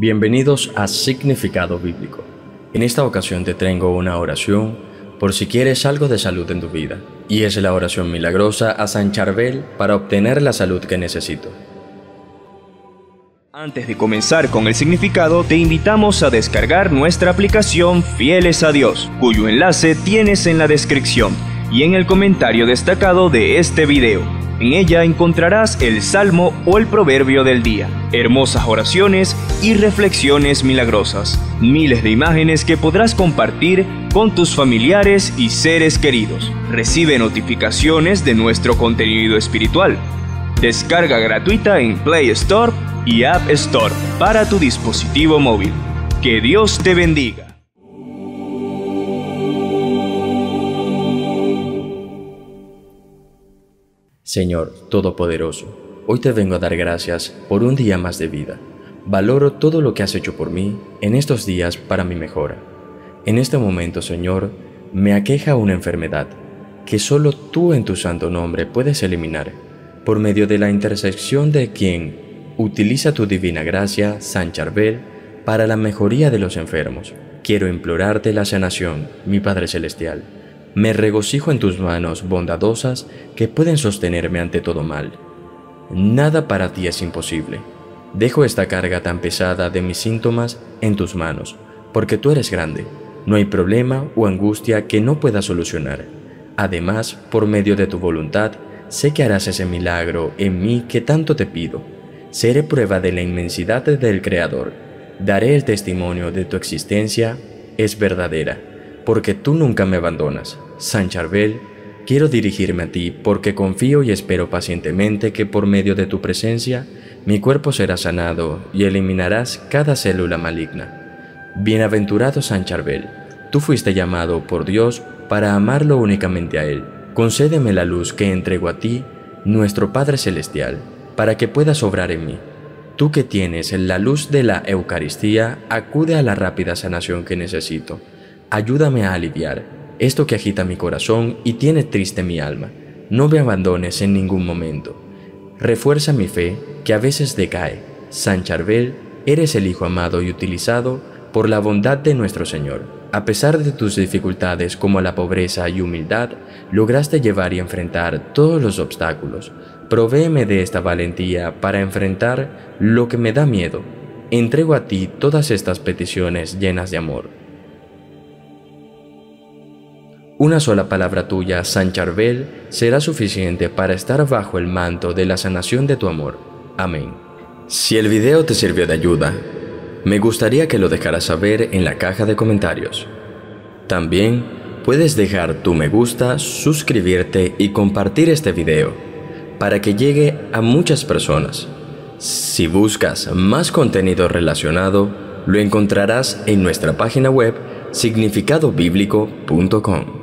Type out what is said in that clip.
Bienvenidos a Significado Bíblico. En esta ocasión te traigo una oración por si quieres algo de salud en tu vida, y es la oración milagrosa a San Charbel para obtener la salud que necesito. Antes de comenzar con el significado, te invitamos a descargar nuestra aplicación Fieles a Dios, cuyo enlace tienes en la descripción y en el comentario destacado de este video. En ella encontrarás el salmo o el proverbio del día, hermosas oraciones y reflexiones milagrosas, miles de imágenes que podrás compartir con tus familiares y seres queridos. Recibe notificaciones de nuestro contenido espiritual. Descarga gratuita en Play Store y App Store para tu dispositivo móvil. Que Dios te bendiga. Señor Todopoderoso, hoy te vengo a dar gracias por un día más de vida. Valoro todo lo que has hecho por mí en estos días para mi mejora. En este momento, Señor, me aqueja una enfermedad que solo tú en tu santo nombre puedes eliminar por medio de la intersección de quien utiliza tu divina gracia, San Charbel, para la mejoría de los enfermos. Quiero implorarte la sanación, mi Padre Celestial me regocijo en tus manos bondadosas que pueden sostenerme ante todo mal. Nada para ti es imposible. Dejo esta carga tan pesada de mis síntomas en tus manos, porque tú eres grande. No hay problema o angustia que no pueda solucionar. Además, por medio de tu voluntad, sé que harás ese milagro en mí que tanto te pido. Seré prueba de la inmensidad del Creador. Daré el testimonio de tu existencia es verdadera porque tú nunca me abandonas. San Charbel, quiero dirigirme a ti porque confío y espero pacientemente que por medio de tu presencia mi cuerpo será sanado y eliminarás cada célula maligna. Bienaventurado San Charbel, tú fuiste llamado por Dios para amarlo únicamente a Él. Concédeme la luz que entrego a ti, nuestro Padre Celestial, para que puedas obrar en mí. Tú que tienes la luz de la Eucaristía, acude a la rápida sanación que necesito Ayúdame a aliviar esto que agita mi corazón y tiene triste mi alma. No me abandones en ningún momento. Refuerza mi fe, que a veces decae. San Charbel, eres el Hijo amado y utilizado por la bondad de nuestro Señor. A pesar de tus dificultades como la pobreza y humildad, lograste llevar y enfrentar todos los obstáculos. Provéeme de esta valentía para enfrentar lo que me da miedo. Entrego a ti todas estas peticiones llenas de amor. Una sola palabra tuya, San Charbel, será suficiente para estar bajo el manto de la sanación de tu amor. Amén. Si el video te sirvió de ayuda, me gustaría que lo dejaras saber en la caja de comentarios. También puedes dejar tu me gusta, suscribirte y compartir este video para que llegue a muchas personas. Si buscas más contenido relacionado, lo encontrarás en nuestra página web significadobiblico.com.